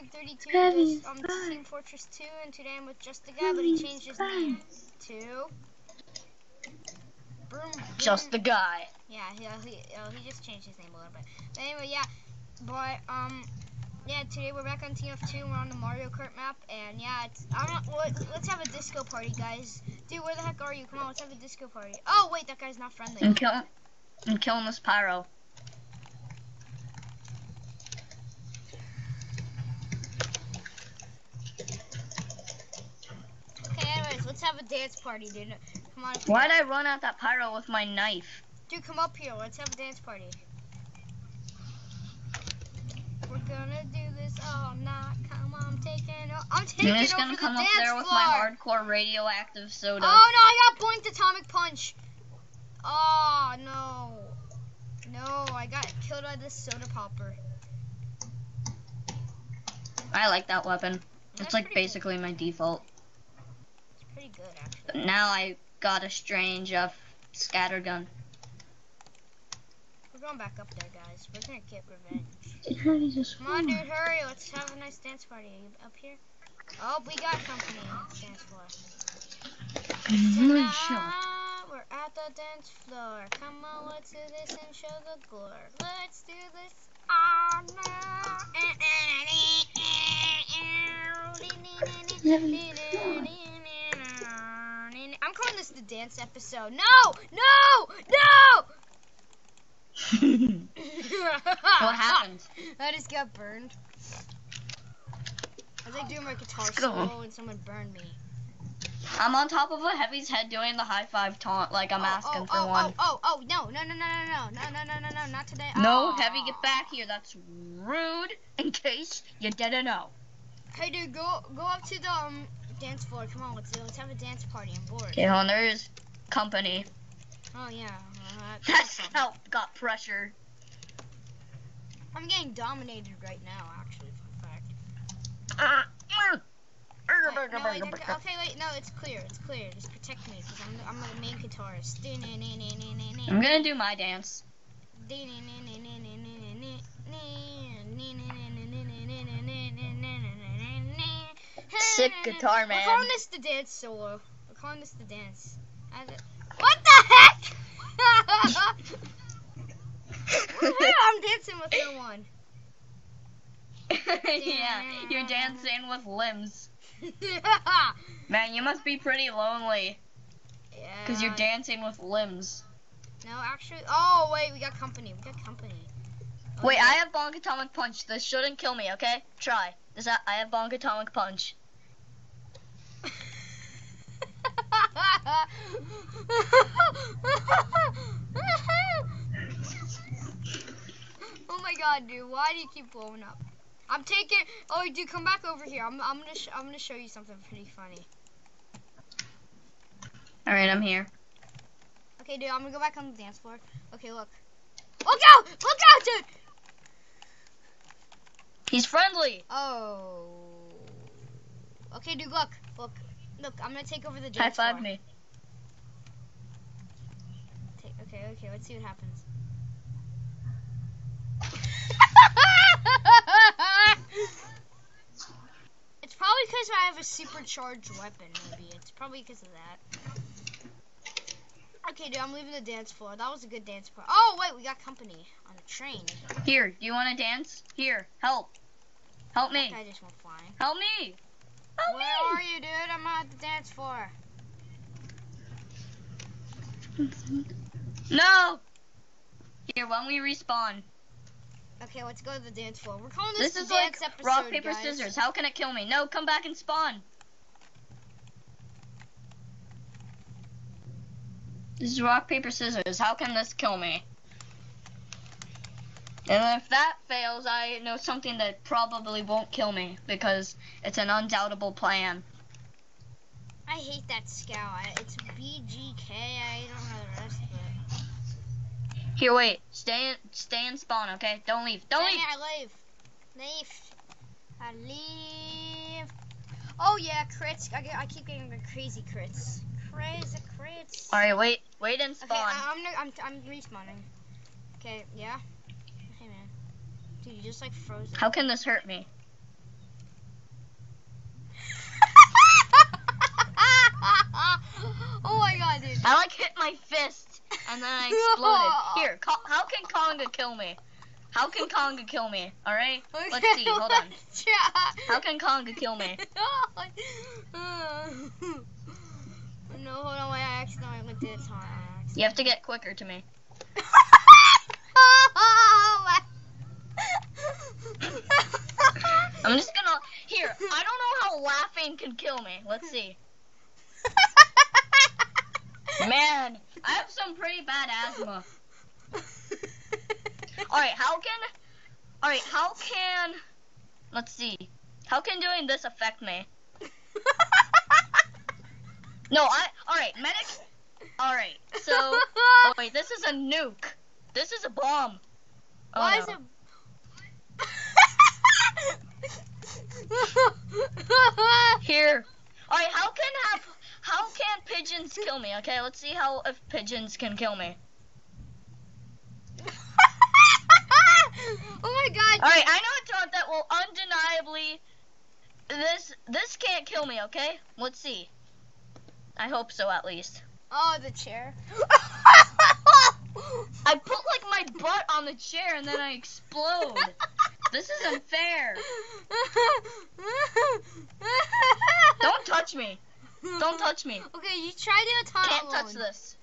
Kid 32, Heavy just, um, Team Fortress 2, and today I'm with Just the Guy, but he changed his name to... Broom, Just the guy. Yeah, he, uh, he, uh, he just changed his name a little bit. But anyway, yeah, but, um, yeah, today we're back on TF2, we're on the Mario Kart map, and yeah, it's, I don't know, let, let's have a disco party, guys. Dude, where the heck are you? Come on, let's have a disco party. Oh, wait, that guy's not friendly. I'm killing. I'm killing this pyro. Okay, anyways, let's have a dance party, dude. Come on. Why'd I run out that pyro with my knife? Dude, come up here. Let's have a dance party. We're gonna do this all night. Come on, taking. I'm taking I'm just gonna the come up dance there with floor. my hardcore radioactive soda. Oh no, I got blinked atomic punch. Oh no, no, I got killed by this soda popper. I like that weapon. That's It's like basically my default. Pretty good actually. But now I got a strange uh, scatter gun. We're going back up there, guys. We're gonna get revenge. Come on, dude, hurry. Let's have a nice dance party. Are you up here? Oh, we got company. Dance floor. One shot. We're at the dance floor. Come on, let's do this and show the glory. Let's do this all. This the dance episode. No! No! No! what happened? I just got burned. I was like doing my guitar solo and someone burned me. I'm on top of a heavy's head doing the high five taunt like I'm oh, asking oh, for oh, one. Oh, oh, oh, no, no, no, no, no, no, no, no, no, no, no, not today. No, Oh. heavy, get back here. That's rude. In case you didn't know. Hey, dude, go go up to the um dance floor. Come on, let's do, let's have a dance party. I'm bored. Okay, on. There is company. Oh yeah. Uh, That's awesome. how got pressure. I'm getting dominated right now, actually. Fun fact. Uh, Wait, no, wait, okay, wait, no, it's clear, it's clear. Just protect me, because I'm, I'm the main guitarist. I'm gonna do my dance. Sick guitar, man. We're calling this the dance solo. We're calling this the dance. What the heck? I'm dancing with no one. yeah, you're dancing with limbs. Man, you must be pretty lonely because you're dancing with limbs. No, actually. Oh wait, we got company. We got company. Wait. I have bonk atomic punch. This shouldn't kill me, okay? Try. Does that? I have bonk atomic punch. oh my god, dude! Why do you keep blowing up? I'm taking. Oh, dude, come back over here. I'm. I'm gonna. I'm gonna show you something pretty funny. All right, I'm here. Okay, dude. I'm gonna go back on the dance floor. Okay, look. Look out! Look out, dude! He's friendly. Oh. Okay, dude. Look. Look. Look. I'm gonna take over the High five me. Take, okay, okay, let's see what happens. it's probably because I have a supercharged weapon, maybe. It's probably because of that. Okay, dude, I'm leaving the dance floor. That was a good dance floor. Oh, wait, we got company on a train. Here, do you want to dance? Here, help. Help me. I just went flying. Help me. Help Where me. are you, dude? I'm at the dance floor. No. Here, when we respawn. Okay, let's go to the dance floor. We're calling this, This is the like episode, rock paper guys. scissors. How can it kill me? No, come back and spawn. This is rock paper scissors. How can this kill me? And if that fails, I know something that probably won't kill me because it's an undoubtable plan. I hate that scout. It's BGK. I don't know the rest of it. Here, wait. Stay in, stay in spawn, okay? Don't leave. Don't Dang leave. it, I leave. Leave. I leave. Oh yeah, crits. I, get, I keep getting the crazy crits. All right, wait, wait and spawn. Okay, I'm, I'm, I'm respawning. Okay, yeah. Hey man, dude, you just like froze. How can this hurt me? oh my god, dude. I like hit my fist and then I exploded. Here, how can Conga kill me? How can Conga kill me? All right, okay, let's see. Hold on. Let's how can Conga kill me? Oh oh no, hold on. Wait, I accidentally went this. You have to get quicker to me. I'm just gonna. Here, I don't know how laughing can kill me. Let's see. Man, I have some pretty bad asthma. Alright, how can. Alright, how can. Let's see. How can doing this affect me? no, I. Alright, medic. Alright, so. Oh, wait, this is a nuke. This is a bomb. Oh, Why no. is it. Here. Alright, how can have how can pigeons kill me? Okay, let's see how if pigeons can kill me. oh my god. Alright, I know a taunt that will undeniably this this can't kill me, okay? Let's see. I hope so at least. Oh, the chair. I put like my butt on the chair and then I explode. this is unfair. Don't touch me. Don't touch me. Okay, you try to a taunt Can't alone. touch this.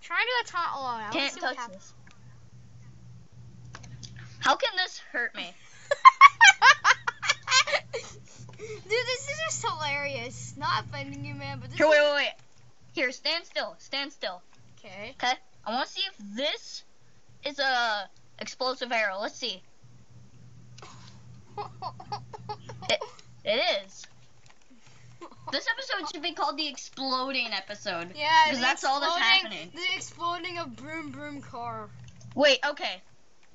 Try to do a taunt alone. I Can't touch this. How can this hurt me? Dude, this is hilarious. Not offending you, man, but this Here, wait, wait, wait. Here, stand still. Stand still. Okay. Okay. I want to see if this is a explosive arrow. Let's see. it, it is. This episode should be called the exploding episode. Yeah, because that's all that's happening. The exploding of broom broom car. Wait, okay.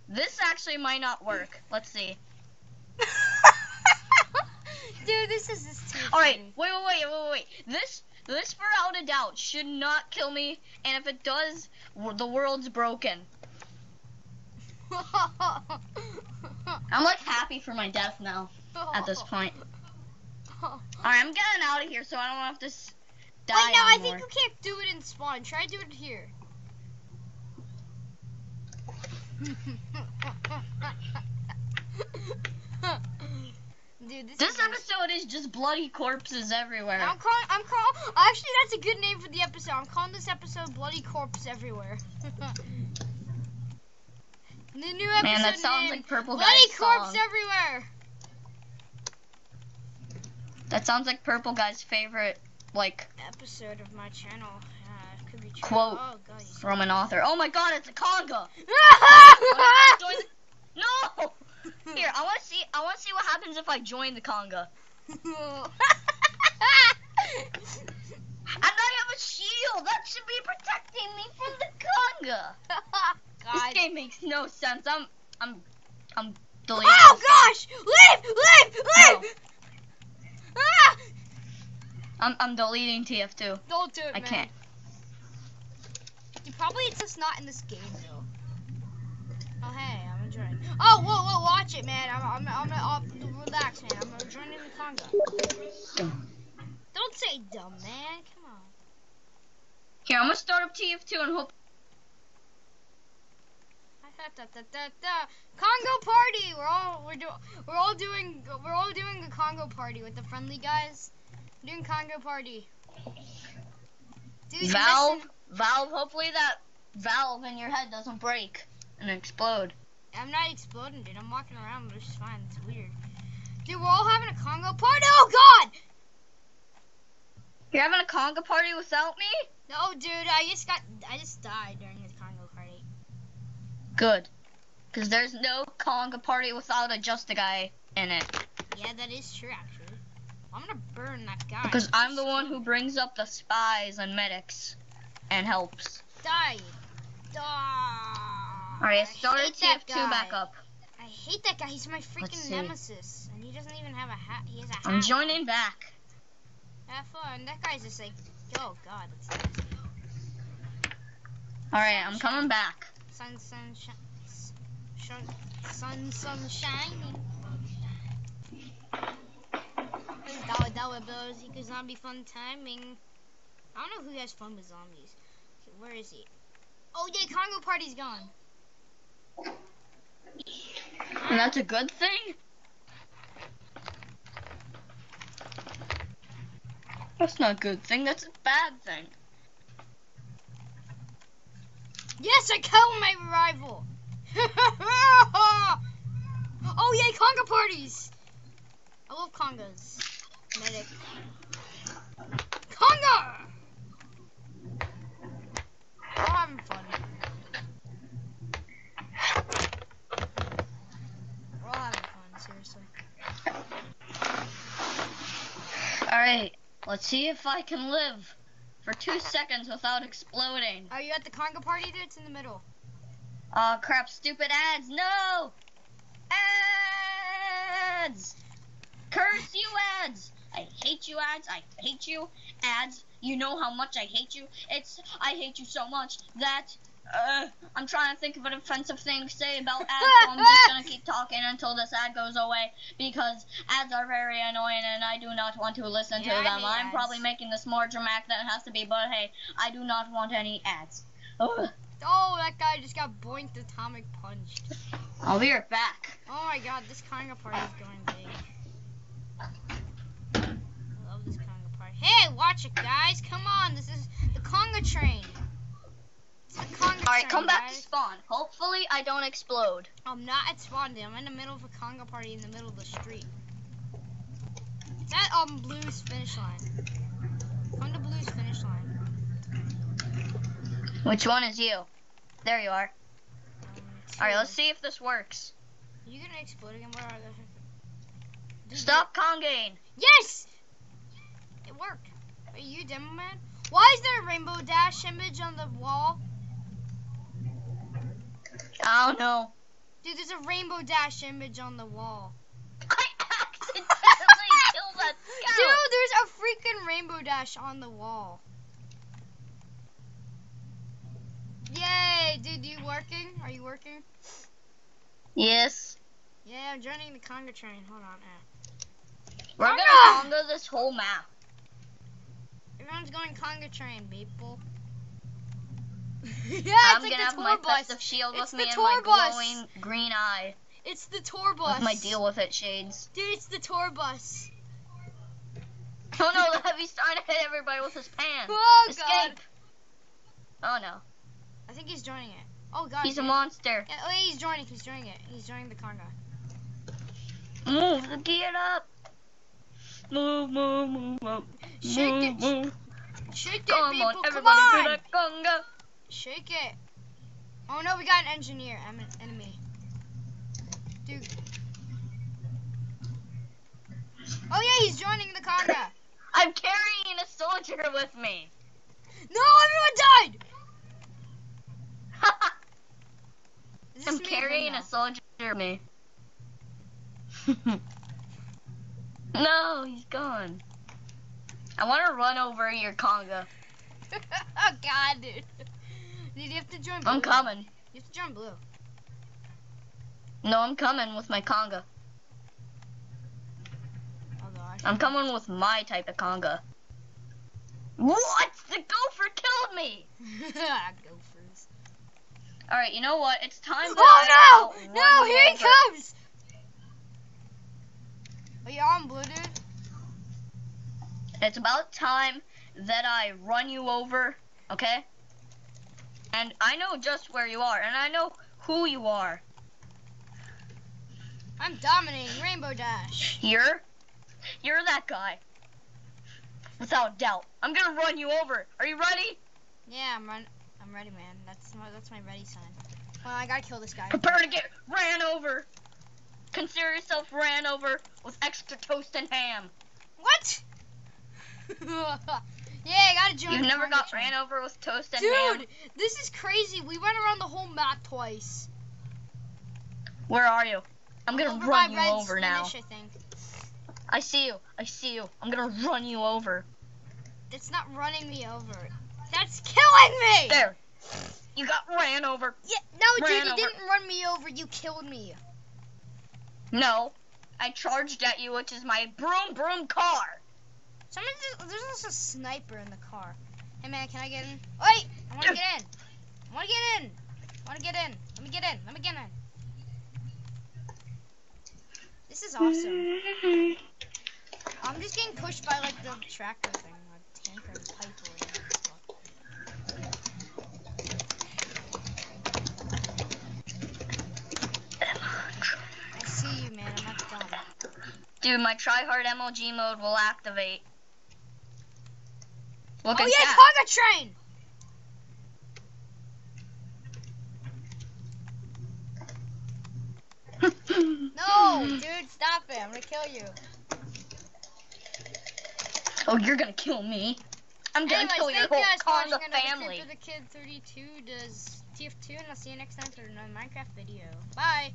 This actually might not work. Let's see. Dude, this is this. All right, wait, wait, wait, wait, wait. This, this, without a doubt, should not kill me. And if it does, the world's broken. I'm like happy for my death now. At this point. Alright, I'm getting out of here so I don't have to die Wait, no. I think you can't do it in spawn. Try do it here. Dude, this, this episode is just bloody corpses everywhere. I'm calling. I'm calling. Actually, that's a good name for the episode. I'm calling this episode "Bloody Corpse Everywhere." the new episode Man, that sounds like Purple Bloody Guy's Corpse song. Everywhere. That sounds like Purple Guy's favorite, like episode of my channel. Uh, could be true. Quote oh, God, from an author. Oh my God, it's a conga. no. Here, I want to see. I want to see what happens if I join the conga. and I have a shield that should be protecting me from the conga. this game makes no sense. I'm, I'm, I'm deleting. Oh gosh! Leave! Leave! Leave! No. Ah! I'm, I'm deleting TF2. Don't do it, I man. can't. You probably it's just not in this game though. Oh hey, I'm. Oh whoa whoa, watch it, man. I'm I'm I'm, I'm relax, man. I'm joining the conga. Don't say dumb, man. Come on. Here, I'm gonna start up TF2 and hope. Da, da, da, da, Congo party. We're all we're doing we're all doing we're all doing a Congo party with the friendly guys. We're doing Congo party. Dude, Valve, Valve. Hopefully that valve in your head doesn't break and explode. I'm not exploding, dude. I'm walking around, which is fine. It's weird. Dude, we're all having a Congo party. Oh God! You're having a Congo party without me? No, dude. I just got. I just died during the Congo party. Good. Because there's no Conga party without a Just a Guy in it. Yeah, that is true, actually. I'm gonna burn that guy. Because I'm the one who brings up the spies and medics and helps. Die. Die. Alright, started TF2 back up. I hate that guy. He's my freaking nemesis. And he doesn't even have a hat. He has a hat. I'm joining back. Have fun. That guy's just like, oh god. Alright, I'm coming back. Sun, sun, sun, sun, sun shining. Dollar dollar bills equals zombie fun timing. I don't know who has fun with zombies. Okay, where is he? Oh yeah, Congo party's gone. And that's a good thing? That's not a good thing, that's a bad thing. Yes, I killed my rival. oh yay, conga parties! I love congas. Medic. Conga! We're having fun. We're all having fun, seriously. Alright, let's see if I can live for two seconds without exploding. Are you at the conga party, dude? It's in the middle. Oh crap, stupid ads, no! Ads! Curse you ads! I hate you ads, I hate you ads. You know how much I hate you. It's, I hate you so much that, uh, I'm trying to think of an offensive thing to say about ads, so I'm just gonna keep talking until this ad goes away because ads are very annoying and I do not want to listen Yeah, to them. I'm ads. probably making this more dramatic than it has to be, but hey, I do not want any ads. Ugh. Oh, that guy just got boinked atomic punched. I'll be right back. Oh my god, this conga party is going big. I love this conga party. Hey, watch it, guys. Come on, this is the conga train. It's the conga Alright, come back to spawn. Hopefully I don't explode. I'm not at spawn day. I'm in the middle of a conga party in the middle of the street. It's at um Blue's finish line. Come to Blue's finish line. Which one is you? There you are. Um, Alright, let's see if this works. Are You gonna explode again? Where are the... Dude, Stop congaing. Yes! It worked. Are you demo man? Why is there a rainbow dash image on the wall? I don't know. Dude, there's a rainbow dash image on the wall. I accidentally killed that Dude, there's a freaking rainbow dash on the wall. Yay, dude, you working? Are you working? Yes. Yeah, I'm joining the conga train. Hold on. Uh. We're gonna conga this whole map. Everyone's going conga train, people. yeah, it's I'm like gonna the have tour my bus. festive shield It's with me and my bus. glowing green eye. It's the tour bus. With my deal with it shades. Dude, it's the tour bus. Oh no, the heavy's trying to hit everybody with his pan. Oh, Escape. God. Oh no. I think he's joining it. Oh, God. He's a monster. Yeah, oh, he's joining. He's joining it. He's joining the conga. Move the get up. Move, move, move, move. Shake move, it. Move. Shake it, Come people. on, Come everybody on. conga. Shake it. Oh no, we got an engineer. I'm an enemy. Dude. Oh yeah, he's joining the conga. I'm carrying a soldier with me. no, everyone died. I'm carrying a soldier with me. no, he's gone. I want to run over your conga. oh god, dude. You have to join blue. I'm coming. You have to join blue. No, I'm coming with my conga. I'm coming with my type of conga. What? The gopher killed me! Gophers. Alright, you know what? It's time to. Oh no! No, here he comes! Are you on blue, dude? It's about time that I run you over, okay? And I know just where you are, and I know who you are. I'm dominating Rainbow Dash. You're, you're that guy. Without doubt. I'm gonna run you over. Are you ready? Yeah, I'm run. I'm ready, man. That's my that's my ready sign. Well, I gotta kill this guy. Prepare to get ran over. Consider yourself ran over with extra toast and ham. What? yeah, I gotta join. You've never got ran over with toast and ham. Dude, this is crazy. We went around the whole map twice. Where are you? I'm gonna Over run you Red's over now. finish, I think. I see you. I see you. I'm gonna run you over. It's not running me over. That's killing me. There. You got ran over. Yeah, no, Ran dude, you over. didn't run me over. You killed me. No. I charged at you, which is my broom broom car. Someone there's also a sniper in the car. Hey man, can I get in? Wait, I want to get in. I I wanna get in. I wanna get in. Let me get in. Let me get in. This is awesome. I'm just getting pushed by like the tractor thing, like tanker and pipe. I see you, man. I'm not. Dude, my tryhard MLG mode will activate. Look oh yeah. Target train. No, dude, stop it. I'm gonna kill you. oh, you're gonna kill me. I'm gonna Anyways, kill your whole you Conga watching another family. Kid for the Kid 32 does TF2, and I'll see you next time for another Minecraft video. Bye.